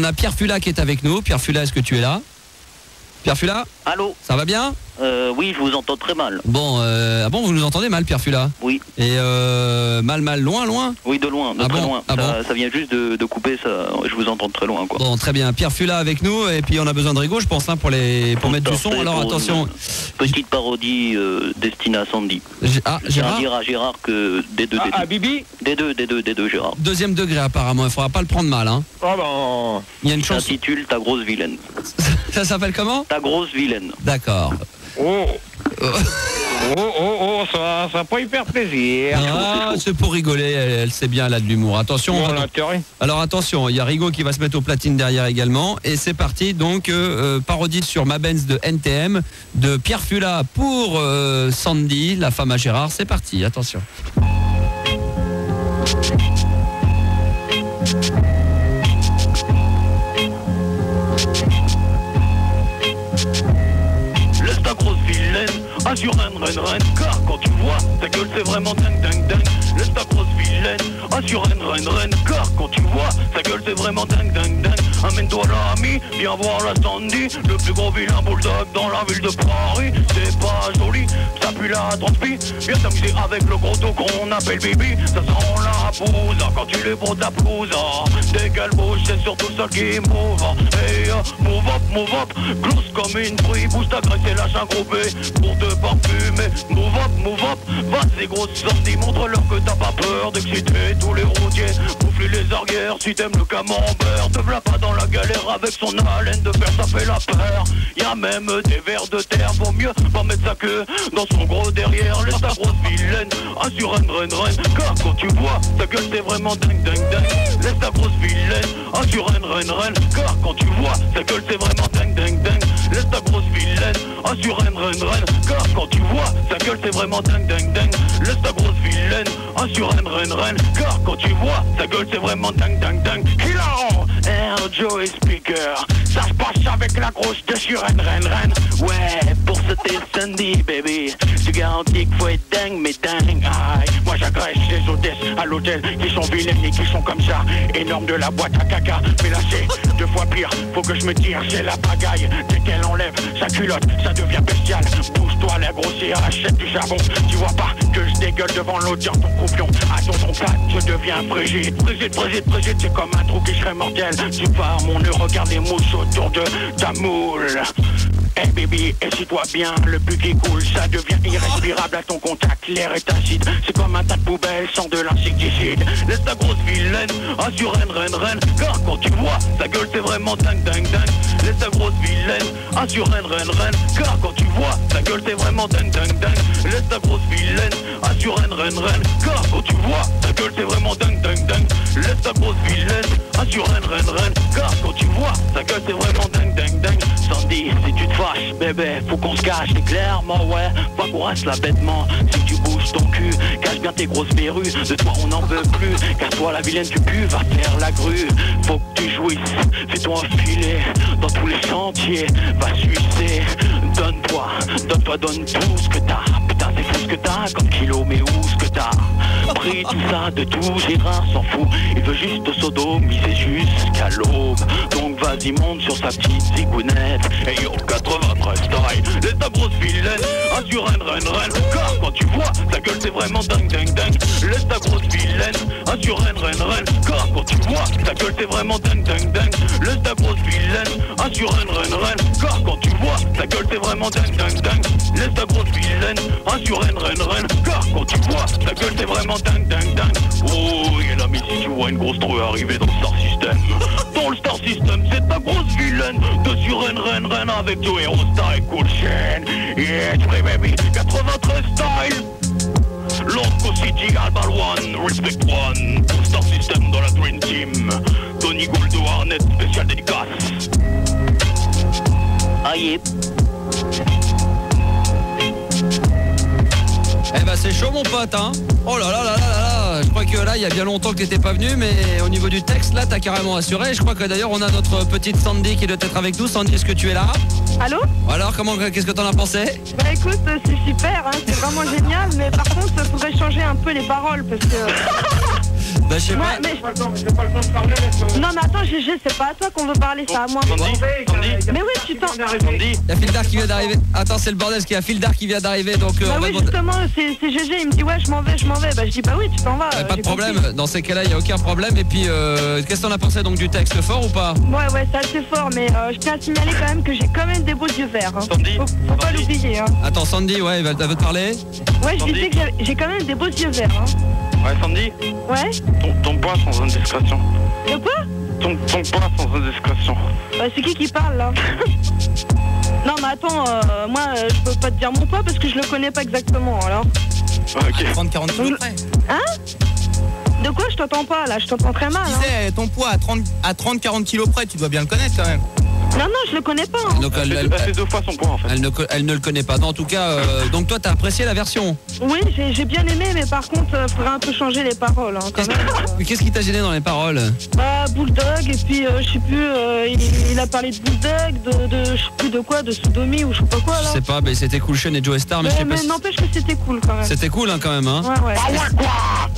On a Pierre Fula qui est avec nous. Pierre Fula, est-ce que tu es là? Pierre Fula Allô Ça va bien euh, Oui, je vous entends très mal. Bon, euh, ah bon, vous nous entendez mal, Pierre Fula Oui. Et euh, mal, mal, loin, loin Oui, de loin, de Ah très bon loin. Ah ça, bon ça vient juste de, de couper, ça, je vous entends de très loin. Quoi. Bon, très bien. Pierre Fula avec nous, et puis on a besoin de Rigo, je pense, hein, pour, les, pour mettre du son. Alors attention. Petite parodie euh, destinée à Sandy. G- Ah, Gérard dire à Gérard que des deux, des Ah, deux. Bibi Des deux, des deux, des deux, Gérard. Deuxième degré, apparemment. Il faudra pas le prendre mal. Hein. Oh ben... Il y a une Ça chance. s'intitule Ta grosse vilaine. Ça s'appelle comment Ta grosse vilaine. D'accord. Oh Oh, oh, oh, ça, ça pas hyper plaisir. Ah, c'est pour rigoler, elle, elle sait bien, elle a de l'humour. Attention, on Bon, va- l'intérêt. alors attention, il y a Rigo qui va se mettre au platine derrière également. Et c'est parti, donc, euh, euh, parodie sur Ma Benz de NTM, de Pierre Fula pour euh, Sandy, la femme à Gérard. C'est parti, attention. Vilaine, assure un reine reine Car quand tu vois, ta gueule c'est vraiment dingue dingue dingue. Laisse ta grosse vilaine, assure un reine reine Car quand tu vois, ta gueule c'est vraiment dingue dingue dingue. Amène-toi l'ami, viens voir la Sandy Le plus gros vilain bulldog dans la ville de Paris. C'est pas transpi Viens t'amuser avec le gros dos qu'on appelle Bibi. Ça sent la poudre quand tu les brodes ta pelouse Dès qu'elle c'est surtout celle qui move. Hey, uh, move up, move up. Close comme une bruit, bouge ta graisse et lâche un gros Pour te parfumer Move up, move up. Vas-y grosse sortie, montre-leur que t'as pas peur D'exciter tous les routiers. Bouffe les arrières si t'aimes le camembert. Te v'là pas dans la galère avec son haleine de fer, ça fait la peur. Y'a même des vers de terre, vaut mieux pas mettre sa queue dans son gros derrière Laisse ta grosse vilaine, assure un reine reine Car quand tu vois, ta gueule c'est vraiment dingue dingue dingue. Laisse ta grosse vilaine, assure un reine reine Car quand tu vois, ta gueule c'est vraiment dingue dingue dingue. Laisse ta grosse vilaine, assure un reine reine Car quand tu vois, ta gueule c'est vraiment dingue dingue dingue. Laisse ta grosse vilaine, assure un reine reine Car quand tu vois, ta gueule c'est vraiment dingue dingue dingue Joe et Speaker. Ça se passe avec la grosse de sur un reine reine Ouais, pour t'es Sandy baby. Je garantis qu'il faut être dingue mais dingue. Aïe, moi j'agresse les hôtesses à l'hôtel Qui sont vilaines et qui sont comme ça. Énorme de la boîte à caca. Mais là c'est deux fois pire. Faut que je me tire, c'est la pagaille. Dès qu'elle enlève sa culotte, ça devient bestial. Bouge-toi la grossière, achète du charbon. Tu vois pas que je dégueule devant l'odeur ton croupion. À ton 4, je deviens frigide. Frigide, frigide, frigide, c'est comme un trou qui serait mortel. Tu mon nœud, regarde les mousses autour de ta moule Hey baby, essuie-toi bien, le but qui coule, ça devient irrespirable à ton contact, l'air est acide, c'est comme un tas de poubelles sans de l'insecticide. Laisse ta grosse vilaine, assure reine, reine, car quand tu vois, ta gueule c'est vraiment dingue, dingue, dingue. Laisse ta grosse vilaine, assure reine, reine, car quand tu vois, ta gueule c'est vraiment dingue, dingue, dingue. Laisse ta grosse vilaine, reine, car quand tu vois, ta gueule c'est vraiment dingue, dingue, dingue. Laisse ta grosse ta gueule c'est vraiment dingue, dingue, dingue. Sandy, si tu te fâches, bébé, faut qu'on se cache, c'est clairement, ouais, pas reste là bêtement. Si tu bouges ton cul, cache bien tes grosses verrues, de toi on n'en veut plus, car toi la vilaine du cul va faire la grue. Faut que tu jouisses, fais-toi filet, dans tous les sentiers, va sucer. Donne-toi, donne-toi, donne tout ce que t'as. Que t'as, comme kilo, mais où ce que t'as Pris tout ça de tout, Gérard s'en fout. Il veut juste au sodomiser jusqu'à l'aube. Donc vas-y, monte sur sa petite zigounette. Et yo, 93 style, laisse ta grosse vilaine, assure reine, reine, reine. Car quand tu vois, ta gueule c'est vraiment dingue, dingue, dingue. Laisse ta grosse vilaine, assure reine, reine, reine. Car quand tu vois, ta gueule c'est vraiment dingue, dingue, dingue. Assure reine, reine, reine. Car quand tu vois, ta gueule c'est vraiment dingue, dingue, dingue. Oh, et l'ami, si tu vois une grosse trouille arriver dans le Star System. Dans le Star System, c'est ta grosse vilaine. Dessus reine, reine, reine avec Joe Hero Star et Cool Chain. Yeah, free baby, 93 style. Loco City, Alba One, Respect One. Pour Star System dans la Dream Team. Tony Gould de Warnet, spécial dédicace. Aïe. Eh ben c'est chaud mon pote hein. Oh là là là là là là. Je crois que là il y a bien longtemps que t'étais pas venu mais au niveau du texte là t'as carrément assuré. Je crois que d'ailleurs on a notre petite Sandy qui doit être avec nous. Sandy est-ce que tu es là? Allô? Alors comment qu'est-ce que t'en as pensé? Bah écoute, c'est super, hein, c'est vraiment génial, mais par contre, il faudrait changer un peu les paroles parce que Bah, je sais Ouais, pas. mais... J'ai pas le temps, j'ai pas le temps de parler, laisse-moi. Non, mais attends, GG, c'est pas à toi qu'on veut parler, c'est à moi. Mais oui, tu t'en. Il y a Fildar qui vient d'arriver. Attends, c'est le bordel, parce qu'il y a Fildar qui vient d'arriver. Donc, euh, Bah on oui, justement, c'est c'est GG, il me dit ouais, je m'en vais, je m'en vais. Bah je dis bah oui, tu t'en vas. Ouais, euh, pas de problème. compris. Dans ces cas-là, il n'y a aucun problème. Et puis, euh, qu'est-ce que t'en as pensé donc du texte fort ou pas? Ouais, ouais, c'est assez fort, mais euh, je tiens à signaler quand même que j'ai quand même des beaux yeux verts. Hein. Sandy, Faut, faut pas l'oublier. Hein. Attends, Sandy, ouais, elle veut te parler. Ouais, je Sandy. disais que j'ai- j'ai quand même des beaux yeux verts. Hein. Ouais, Sandy, Ouais ton, ton poids sans indiscrétion. De quoi Ton, ton poids sans indiscrétion. Bah c'est qui qui parle là Non, mais attends, euh, moi euh, je peux pas te dire mon poids parce que je le connais pas exactement alors. Ok. 30-40 kilos près. De quoi je t'entends pas là? Je t'entends très mal. Je Hein. disais, ton poids à 30 à 30-40 kilos près, tu dois bien le connaître quand même. Non, non, je le connais pas. hein. Donc, elle, deux fois son poids en fait. elle ne, co- elle ne le connaît pas. Non, en tout cas, euh, donc toi, t'as apprécié la version. Oui, j'ai j'ai bien aimé, mais par contre, il faudrait un peu changer les paroles hein, quand Qu'est-ce même. euh. Mais Qu'est-ce qui t'a gêné dans les paroles Bah, Bulldog, et puis euh, je sais plus, euh, il, il a parlé de Bulldog, de, de je sais plus de quoi, de sodomie ou je sais pas quoi Je là. sais pas, mais c'était Cool Sean et Joe Star, mais je Mais, sais pas mais si- n'empêche que c'était cool quand même. C'était cool hein, quand même. Hein. Ouais, ouais.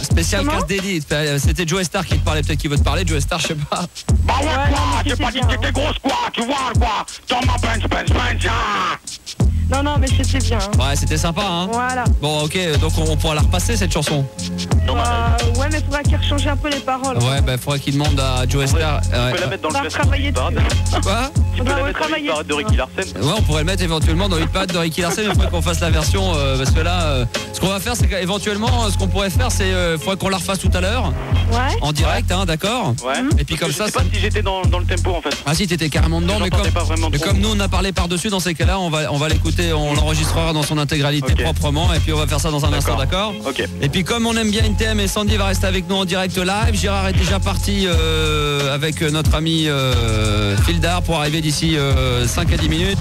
Spécial Comment casse délit. C'était Joe Star qui te parlait, peut-être qu'il veut te parler. Joe Star, je sais pas. Bah ouais, quoi J'ai c'était pas dit que t'étais grosse quoi, tu vois quoi Dans ma bench, bench, bench, ah Non, non, mais c'était bien. hein. Ouais, c'était sympa. Hein. Voilà. Bon, ok, donc on, on pourra la repasser cette chanson. Bah, ouais, mais faudra qu'il rechange un peu les paroles. Ouais, bah faudrait qu'il demande à Joe Star. Tu ouais. peux la mettre dans le classement. Quoi Tu peux la mettre dans de Ricky Larsen. Ouais, on pourrait le mettre éventuellement dans une pâte de Ricky Larsen, mais il faudrait qu'on fasse la version euh, parce que là, euh, ce qu'on va faire, c'est qu'éventuellement, euh, ce qu'on pourrait faire, c'est euh, faudrait qu'on la refasse tout à l'heure Ouais. en direct, hein, d'accord Ouais. Et puis comme Je ça, sais ça- pas si j'étais dans, dans le tempo en fait. Ah si, t'étais carrément dedans, Je mais comme, pas vraiment mais trop. comme nous on a parlé par-dessus, dans ces cas-là, on va, on va l'écouter, on l'enregistrera dans son intégralité proprement, et puis on va faire ça dans un instant, d'accord Ok. Et puis comme on aime bien NTM et Sandy va rester avec nous en direct live, Gérard est déjà parti euh, avec notre ami euh, Fildar pour arriver d'ici 5 à 10 minutes.